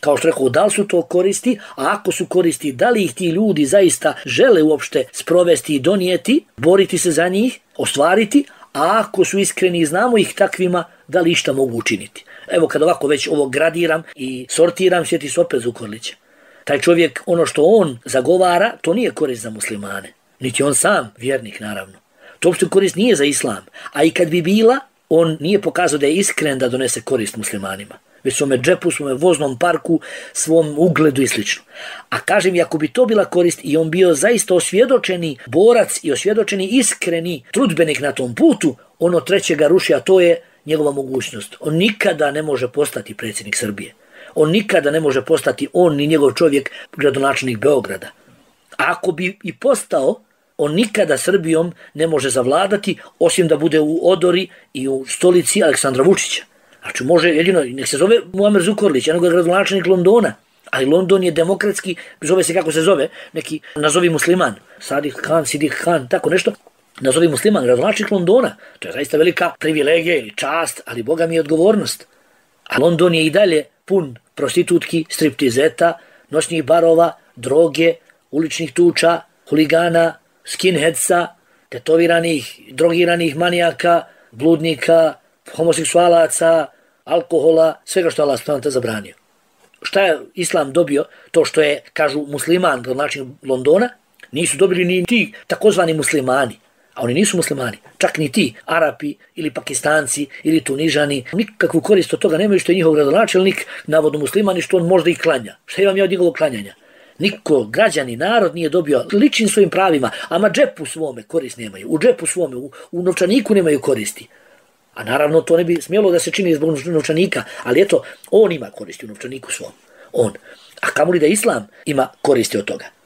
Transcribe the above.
Kao što rekao, da li su to koristi, a ako su koristi, da li ih ti ljudi zaista žele uopšte sprovesti i donijeti, boriti se za njih, ostvariti, a ako su iskreni i znamo ih takvima, da li išta mogu učiniti. Evo kad ovako već ovo gradiram i sortiram, sjeti se opet Zukorlića. Taj čovjek, ono što on zagovara, to nije korist za muslimane. Niti on sam, vjernik naravno. To uopšte korist nije za islam. A i kad bi bila, on nije pokazao da je iskren da donese korist muslimanima. Već svome džepu, svome voznom parku, svom ugledu i slično. A kažem, ako bi to bila korist i on bio zaista osvjedočeni borac i osvjedočeni iskreni trudbenik na tom putu, ono trećega ruši, a to je njegova mogućnost. On nikada ne može postati predsjednik Srbije. On nikada ne može postati on ni njegov čovjek gradonačelnik Beograda. A ako bi i postao, on nikada Srbijom ne može zavladati osim da bude u odori i u stolici Aleksandra Vučića. Znači može jedino, nek se zove Muamer Zukorlić, jednog gradonačelnik Londona, ali London je demokratski, zove se kako se zove, neki nazovi musliman, Sadih Khan, Sidih Khan, tako nešto, nazovi musliman, gradonačelnik Londona. To je zaista velika privilegija ili čast, ali Boga mi je odgovornost. A London je i dalje pun prostitutki, striptizeta, noćnih barova, droge, uličnih tuča, huligana, skinheadsa, tetoviranih, drogiranih manijaka, bludnika, homoseksualaca, alkohola, svega što Allah stvarno zabranio. Šta je Islam dobio? To što je, kažu musliman, gradonačnik Londona, nisu dobili ni ti takozvani muslimani. A oni nisu muslimani. Čak ni ti, Arapi ili Pakistanci ili Tunižani, nikakvu korist od toga nemaju što je njihov gradonačelnik, navodno muslimani, što on možda i klanja. Šta imam ja od njegovog klanjanja? Niko, građani, narod nije dobio ličnim svojim pravima, ama džepu svome korist nemaju. U džepu svome, u, u novčaniku nemaju koristi. A naravno to ne bi smjelo da se čini zbog novčanika, ali eto, on ima koristi u novčaniku svom. On. A kamoli da Islam ima koristi od toga.